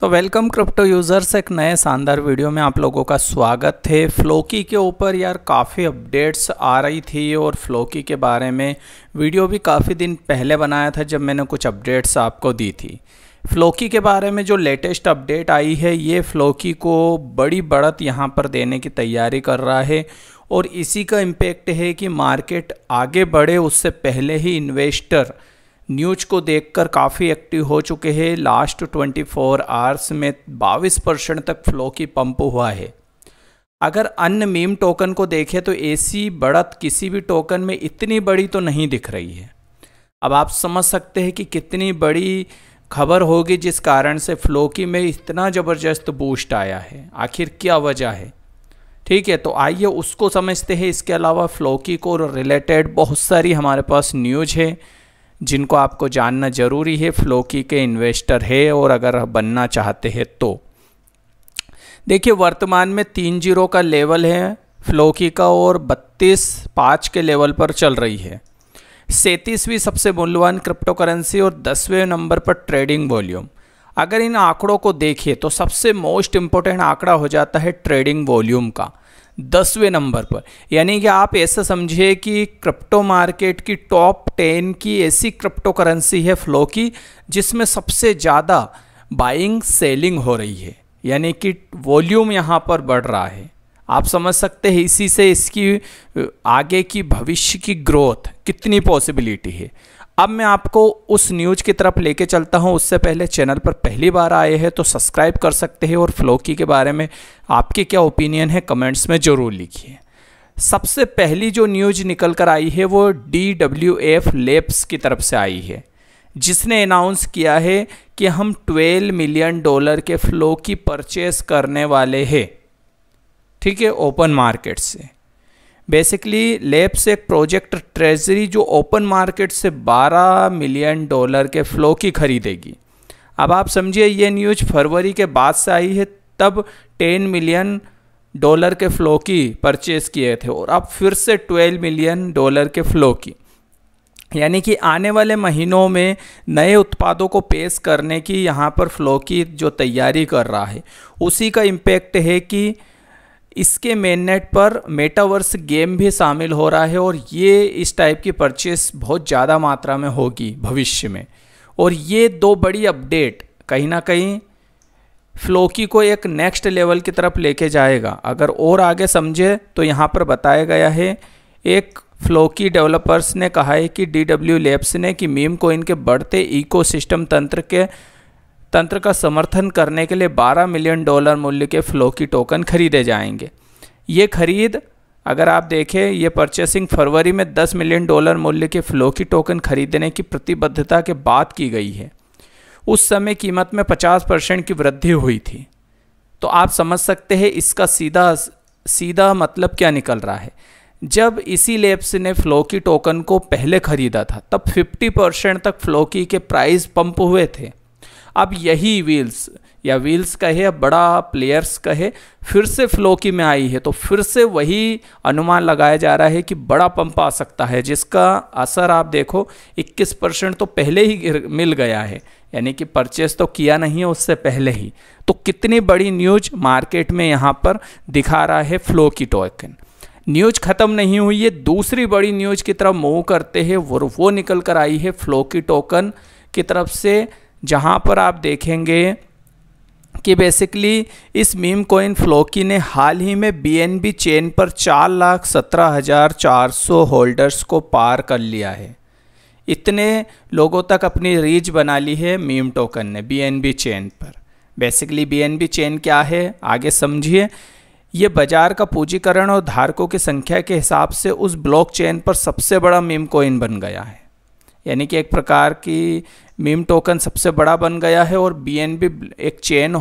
तो welcome crypto users एक नए शानदार वीडियो में आप लोगों का स्वागत है। फ्लोकी के ऊपर यार काफ़ी अपडेट्स आ रही थी और फ्लोकी के बारे में वीडियो भी काफ़ी दिन पहले बनाया था जब मैंने कुछ अपडेट्स आपको दी थी। फ्लोकी के बारे में जो लेटेस्ट अपडेट आई है, ये फ्लोकी को बड़ी बढ़त यहाँ पर देने की तैयारी कर रहा है और इसी का इम्पेक्ट है कि मार्केट आगे बढ़े, उससे पहले ही इन्वेस्टर न्यूज़ को देखकर काफ़ी एक्टिव हो चुके हैं। लास्ट 24 फोर आवर्स में 22 परसेंट तक फ्लो की पंप हुआ है। अगर अन्य मीम टोकन को देखें तो ऐसी बढ़त किसी भी टोकन में इतनी बड़ी तो नहीं दिख रही है। अब आप समझ सकते हैं कि कितनी बड़ी खबर होगी जिस कारण से फ्लोकी में इतना ज़बरदस्त बूस्ट आया है। आखिर क्या वजह है? ठीक है तो आइए उसको समझते हैं। इसके अलावा फ्लोकी को रिलेटेड बहुत सारी हमारे पास न्यूज़ है। जिनको आपको जानना ज़रूरी है फ्लोकी के इन्वेस्टर है और अगर बनना चाहते हैं तो। देखिए, वर्तमान में तीन ज़ीरो का लेवल है फ्लोकी का और बत्तीस पाँच के लेवल पर चल रही है। सैंतीसवीं सबसे मूल्यवान क्रिप्टो करेंसी और दसवें नंबर पर ट्रेडिंग वॉल्यूम अगर इन आंकड़ों को देखिए तो सबसे मोस्ट इम्पोर्टेंट आंकड़ा हो जाता है ट्रेडिंग वॉल्यूम का। दसवें नंबर पर। यानी कि आप ऐसा समझिए कि क्रिप्टो मार्केट की टॉप टेन की ऐसी क्रिप्टो करेंसी है फ्लो की, जिसमें सबसे ज़्यादा बाइंग, सेलिंग हो रही है। यानी कि वॉल्यूम यहाँ पर बढ़ रहा है। आप समझ सकते हैं इसी से इसकी आगे की भविष्य की ग्रोथ कितनी पॉसिबिलिटी है। अब मैं आपको उस न्यूज़ की तरफ़ लेके चलता हूँ। उससे पहले चैनल पर पहली बार आए हैं तो सब्सक्राइब कर सकते हैं और फ्लोकी के बारे में आपके क्या ओपिनियन है कमेंट्स में ज़रूर लिखिए। सबसे पहली जो न्यूज़ निकल कर आई है वो डी डब्ल्यू एफ़ लेब्स की तरफ़ से आई है। जिसने अनाउंस किया है कि हम 12 मिलियन डॉलर के फ्लो की परचेस करने वाले हैं। ठीक है ओपन मार्केट से। बेसिकली लेब्स एक प्रोजेक्ट ट्रेजरी जो ओपन मार्केट से 12 मिलियन डॉलर के फ्लो की खरीदेगी। अब आप समझिए, ये न्यूज़ फरवरी के बाद से आई है, तब 10 मिलियन डॉलर के फ्लो की परचेज किए थे और अब फिर से 12 मिलियन डॉलर के फ्लो की। यानी कि आने वाले महीनों में नए उत्पादों को पेश करने की यहाँ पर फ्लो की जो तैयारी कर रहा है, उसी का इम्पेक्ट है कि इसके मेन नेट पर मेटावर्स गेम भी शामिल हो रहा है और ये इस टाइप की परचेस बहुत ज़्यादा मात्रा में होगी भविष्य में। और ये दो बड़ी अपडेट कहीं ना कहीं फ्लोकी को एक नेक्स्ट लेवल की तरफ़ लेके जाएगा। अगर और आगे समझे तो यहाँ पर बताया गया है, एक फ्लोकी डेवलपर्स ने कहा है कि डी डब्ल्यू लेब्स ने कि मीम को इनके बढ़ते इकोसिस्टम तंत्र के तंत्र का समर्थन करने के लिए 12 मिलियन डॉलर मूल्य के फ्लो की टोकन खरीदे जाएँगे। ये खरीद, अगर आप देखें, ये परचेसिंग फरवरी में 10 मिलियन डॉलर मूल्य के फ्लो की टोकन खरीदने की प्रतिबद्धता के बाद की गई है। उस समय कीमत में 50 परसेंट की वृद्धि हुई थी। तो आप समझ सकते हैं इसका सीधा सीधा मतलब क्या निकल रहा है। जब इसी लेब्स ने फ्लोकी टोकन को पहले खरीदा था, तब 50 परसेंट तक फ्लोकी के प्राइस पंप हुए थे। अब यही व्हील्स या व्हील्स कहे या बड़ा प्लेयर्स कहे, फिर से फ्लो की में आई है तो फिर से वही अनुमान लगाया जा रहा है कि बड़ा पंप आ सकता है, जिसका असर आप देखो 21 परसेंट तो पहले ही मिल गया है, यानी कि परचेस तो किया नहीं है उससे पहले ही। तो कितनी बड़ी न्यूज़ मार्केट में यहाँ पर दिखा रहा है फ्लो की टोकन न्यूज़ ख़त्म नहीं हुई है, दूसरी बड़ी न्यूज़ की तरफ़ मूव करते हैं, वो वो निकल कर आई है फ्लो की टोकन की तरफ़ से। जहाँ पर आप देखेंगे कि बेसिकली इस मीम कोइन फ्लोकी ने हाल ही में बीएनबी चेन पर चार लाख सत्रह हज़ार चार सौ होल्डर्स को पार कर लिया है। इतने लोगों तक अपनी रीच बना ली है मीम टोकन ने बीएनबी चेन पर। बेसिकली बीएनबी चेन क्या है? आगे समझिए। ये बाज़ार का पूंजीकरण और धारकों की संख्या के हिसाब से उस ब्लॉक चेन पर सबसे बड़ा मीम कोइन बन गया है। यानी कि एक प्रकार की मीम टोकन सबसे बड़ा बन गया है और BNB एक चेन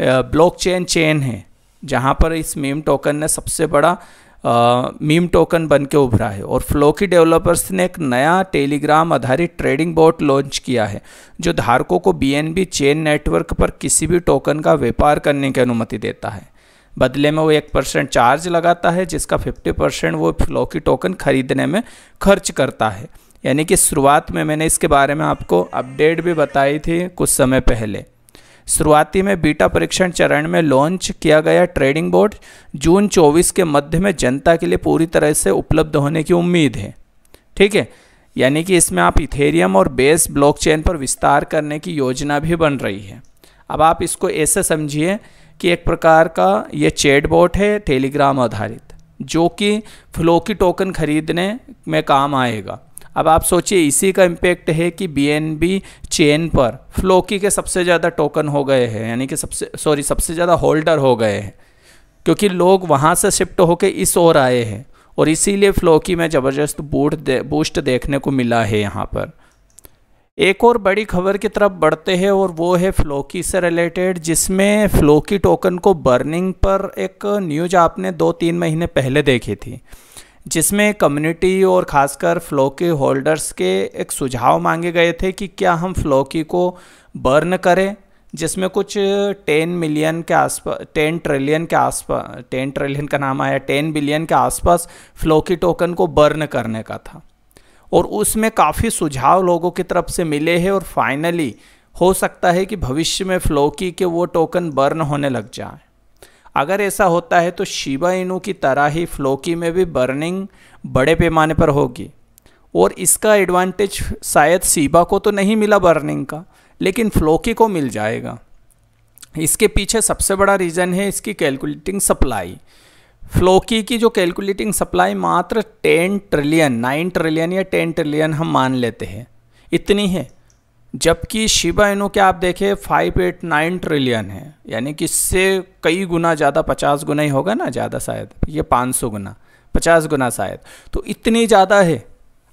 ब्लॉक चेन चेन है, जहाँ पर इस मीम टोकन ने सबसे बड़ा मीम टोकन बन के उभरा है। और फ्लोकी डेवलपर्स ने एक नया टेलीग्राम आधारित ट्रेडिंग बोर्ड लॉन्च किया है, जो धारकों को BNB चेन नेटवर्क पर किसी भी टोकन का व्यापार करने की अनुमति देता है। बदले में वो एक परसेंट चार्ज लगाता है, जिसका फिफ्टी परसेंट वो फ्लोकी टोकन खरीदने में खर्च करता है। यानी कि शुरुआत में मैंने इसके बारे में आपको अपडेट भी बताई थी कुछ समय पहले। शुरुआती में बीटा परीक्षण चरण में लॉन्च किया गया ट्रेडिंग बोर्ड जून 24 के मध्य में जनता के लिए पूरी तरह से उपलब्ध होने की उम्मीद है। ठीक है? यानी कि इसमें आप इथेरियम और बेस ब्लॉकचेन पर विस्तार करने की योजना भी बन रही है। अब आप इसको ऐसे समझिए कि एक प्रकार का ये चैट बोट है टेलीग्राम आधारित, जो कि फ्लो की टोकन खरीदने में काम आएगा। अब आप सोचिए, इसी का इम्पेक्ट है कि BNB चेन पर फ्लोकी के सबसे ज़्यादा टोकन हो गए हैं, यानी कि सबसे सॉरी सबसे ज़्यादा होल्डर हो गए हैं। क्योंकि लोग वहाँ से शिफ्ट होकर इस ओर आए हैं, और इसीलिए फ्लोकी में ज़बरदस्त बूट दे बूस्ट देखने को मिला है यहाँ पर। एक और बड़ी खबर की तरफ़ बढ़ते हैं, और वो है फ्लोकी से रिलेटेड जिसमें फ्लोकी टोकन को बर्निंग पर एक न्यूज़ आपने दो तीन महीने पहले देखी थी। जिसमें कम्युनिटी और ख़ासकर फ्लोकी होल्डर्स के एक सुझाव मांगे गए थे कि क्या हम फ्लोकी को बर्न करें, जिसमें कुछ टेन मिलियन के आसपास टेन ट्रिलियन के आसपास टेन ट्रिलियन का नाम आया टेन बिलियन के आसपास फ्लोकी टोकन को बर्न करने का था। और उसमें काफ़ी सुझाव लोगों की तरफ़ से मिले हैं और फाइनली हो सकता है कि भविष्य में फ्लोकी के वो टोकन बर्न होने लग जाए। अगर ऐसा होता है तो शिबा इनू की तरह ही फ्लोकी में भी बर्निंग बड़े पैमाने पर होगी। और इसका एडवांटेज शायद सीबा को तो नहीं मिला बर्निंग का, लेकिन फ्लोकी को मिल जाएगा। इसके पीछे सबसे बड़ा रीज़न है इसकी कैलकुलेटिंग सप्लाई। फ्लोकी की जो कैलकुलेटिंग सप्लाई मात्र टेन ट्रिलियन, नाइन ट्रिलियन या टेन ट्रिलियन हम मान लेते हैं। इतनी है। जबकि शिबा इनो के आप देखें फाइव एट नाइन ट्रिलियन है। यानी कि इससे कई गुना, ज़्यादा पचास गुना ही होगा ना, ज़्यादा शायद। ये पाँच सौ गुना, पचास गुना शायद। तो इतनी ज़्यादा है।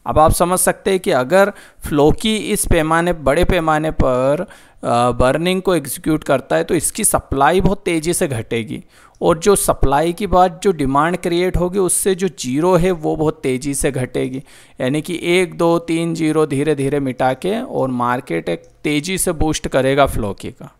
अब आप समझ सकते हैं कि अगर फ्लोकी इस पैमाने, बड़े पैमाने पर बर्निंग को एग्जीक्यूट करता है तो इसकी सप्लाई बहुत तेज़ी से घटेगी। और जो सप्लाई की बात, जो डिमांड क्रिएट होगी, उससे जो ज़ीरो है, वो बहुत तेज़ी से घटेगी। यानी कि एक, दो, तीन ज़ीरो धीरे धीरे मिटा के और मार्केट एक तेज़ी से बूस्ट करेगा फ्लोकी का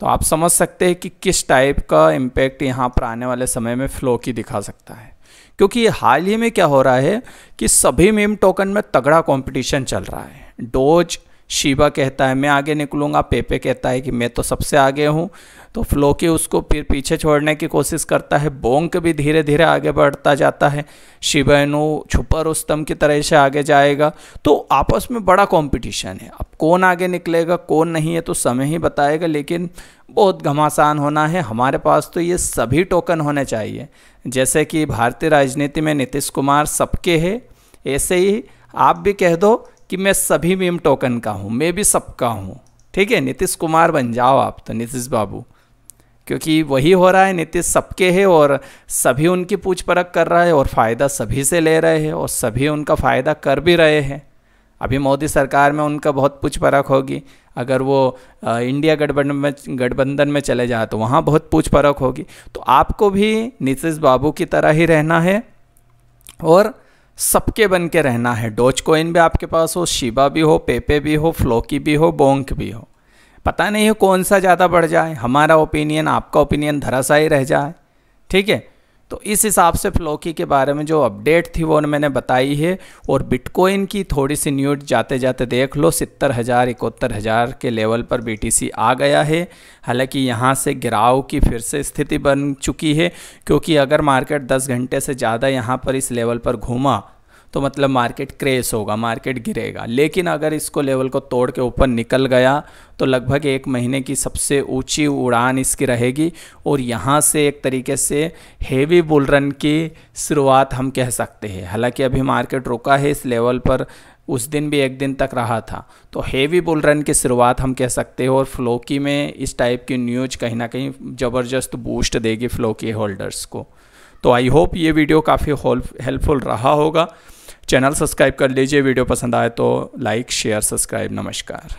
तो आप समझ सकते हैं कि किस टाइप का इम्पैक्ट यहाँ पर आने वाले समय में फ्लोकी दिखा सकता है। क्योंकि हाल ही में क्या हो रहा है कि सभी मेम टोकन में तगड़ा कंपटीशन चल रहा है। डोज शिवा कहता है, मैं आगे निकलूँगा। पेपे कहता है कि, मैं तो सबसे आगे हूँ। तो फ्लोकी उसको फिर पीछे छोड़ने की कोशिश करता है। बोंक भी धीरे धीरे आगे बढ़ता जाता है। शिबैनु छुपर उस्तम की तरह से आगे जाएगा। तो आपस में बड़ा कंपटीशन है। अब कौन आगे निकलेगा, कौन नहीं है तो समय ही बताएगा, लेकिन बहुत घमासान होना है। हमारे पास तो ये सभी टोकन होने चाहिए। जैसे कि भारतीय राजनीति में नीतीश कुमार सबके है। ऐसे ही आप भी कह दो कि मैं सभी मीम टोकन का हूँ। मैं भी सबका हूँ। ठीक है, नीतीश कुमार बन जाओ आप तो नीतीश बाबू। क्योंकि वही हो रहा है, नीतीश सबके है और सभी उनकी पूछ परख कर रहा है और फ़ायदा सभी से ले रहे हैं और सभी उनका फ़ायदा कर भी रहे हैं। अभी मोदी सरकार में उनका बहुत पूछ परख होगी। अगर वो इंडिया गठबंधन में गठबंधन में चले जाए तो वहाँ बहुत पूछ परख होगी। तो आपको भी नीतीश बाबू की तरह ही रहना है और सबके बन के रहना है। डोज कोइन भी आपके पास हो, शिबा भी हो, पेपे भी हो, फ्लोकी भी हो, बोंक भी हो। पता नहीं है कौन सा ज़्यादा बढ़ जाए। हमारा ओपिनियन, आपका ओपिनियन धराशायी रह जाए। ठीक है? तो इस हिसाब से फ्लोकी के बारे में जो अपडेट थी वो मैंने बताई है और बिटकॉइन की थोड़ी सी न्यूज़ जाते जाते देख लो सितर हज़ार, इकहत्तर हज़ार के लेवल पर बीटीसी आ गया है। हालाँकि यहाँ से गिराव की फिर से स्थिति बन चुकी है, क्योंकि अगर मार्केट 10 घंटे से ज़्यादा यहाँ पर इस लेवल पर घूमा तो मतलब मार्केट क्रेस होगा, मार्केट गिरेगा। लेकिन अगर इसको लेवल को तोड़ के ऊपर निकल गया तो लगभग एक महीने की सबसे ऊँची उड़ान इसकी रहेगी। और यहाँ से एक तरीके से हेवी बुल रन की शुरुआत हम कह सकते हैं। हालाँकि अभी मार्केट रुका है, इस लेवल पर उस दिन भी एक दिन तक रहा था। तो हेवी बुल रन की शुरुआत हम कह सकते हैं और फ्लोकी में इस टाइप की न्यूज़ कहीं ना कहीं ज़बरदस्त बूस्ट देगी फ्लोकी होल्डर्स को। तो आई होप ये वीडियो काफ़ी हेल्पफुल रहा होगा। चैनल सब्सक्राइब कर लीजिए वीडियो पसंद आए तो लाइक शेयर सब्सक्राइब नमस्कार।